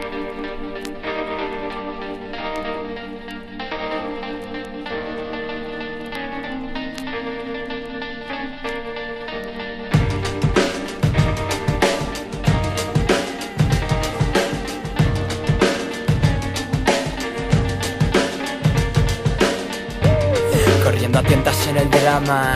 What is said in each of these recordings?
thank you a tientas en el drama.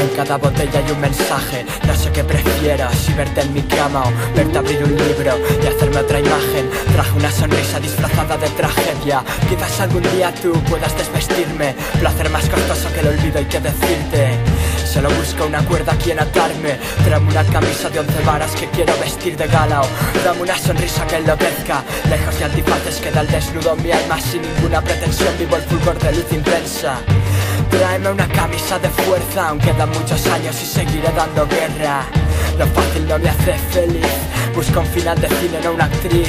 En cada botella hay un mensaje No sé qué prefiero Si verte en mi cama o verte abrir un libro Y hacerme otra imagen. Traje una sonrisa disfrazada de tragedia Quizás algún día tú puedas desvestirme. Placer más costoso que el olvido hay que decirte. Solo busco una cuerda a quien atarme. Tráeme una camisa de once varas que quiero vestir de gala o Dame una sonrisa que enloquezca. Lejos de antifaces queda el desnudo mi alma Sin ninguna pretensión vivo el fulgor de luz intensa Tráeme una camisa de fuerza Aún quedan muchos años y seguiré dando guerra Lo fácil no me hace feliz Busco un final de cine, no una actriz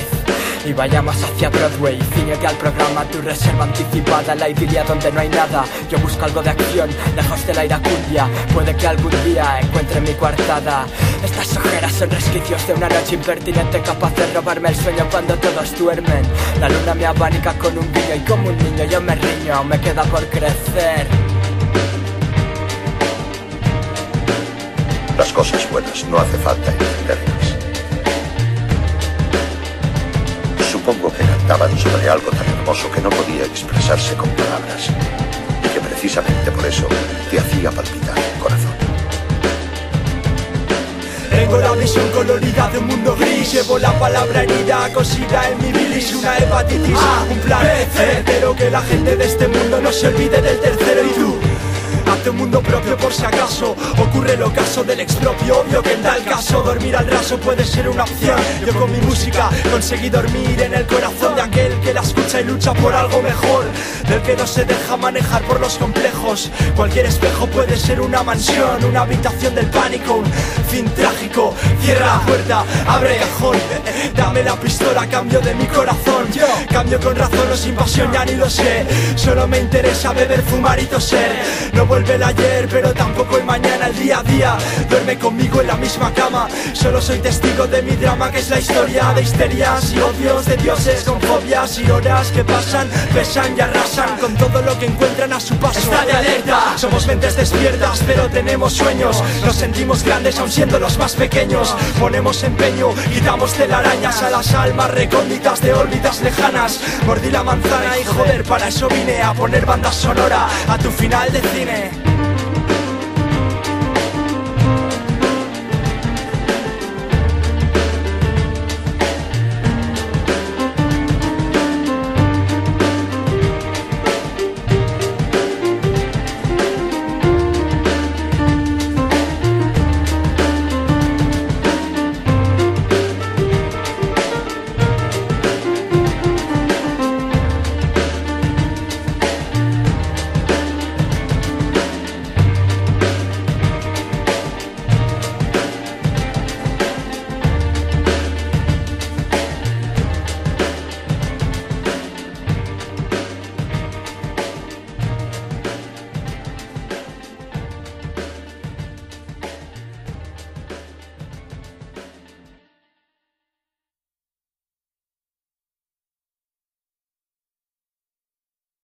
y vayamos hacia Broadway, ciñete al programa, tu reserva anticipada, la idilia donde no hay nada. Yo busco algo de acción, lejos de la iracumbia. Puede que algún día encuentre mi coartada. Estas ojeras son resquicios de una noche impertinente, capaz de robarme el sueño cuando todos duermen. La luna me abanica con un guiño y como un niño yo me riño, me queda por crecer. Las cosas buenas no hace falta entenderlas. Supongo que cantaban sobre algo tan hermoso que no podía expresarse con palabras y que precisamente por eso te hacía palpitar el corazón. Tengo la visión colorida de un mundo gris Llevo la palabra herida cosida en mi bilis Una hepatitis, un plan B, Pero que la gente de este mundo no se olvide del tercero y tú Un mundo propio por si acaso. Ocurre el ocaso del expropio Obvio que en tal caso dormir al raso puede ser una opción. Yo con mi música conseguí dormir en el corazón de aquel que la escucha y lucha por algo mejor Del que no se deja manejar por los complejos. Cualquier espejo puede ser una mansión Una habitación del pánico, un fin trágico. Cierra la puerta, abre el cajón. Dame la pistola a cambio de mi corazón Con razón o sin pasión, ya ni lo sé. Solo me interesa beber, fumar y toser. No vuelve el ayer, pero tampoco el mañana, el día a día Conmigo en la misma cama. Solo soy testigo de mi drama que es la historia De histerias y odios, de dioses con fobias Y horas que pasan, pesan y arrasan Con todo lo que encuentran a su paso. Está de alerta, somos mentes despiertas pero tenemos sueños. Nos sentimos grandes aun siendo los más pequeños. Ponemos empeño, quitamos telarañas a las almas recónditas de órbitas lejanas. Mordí la manzana y joder, para eso vine a poner banda sonora a tu final de cine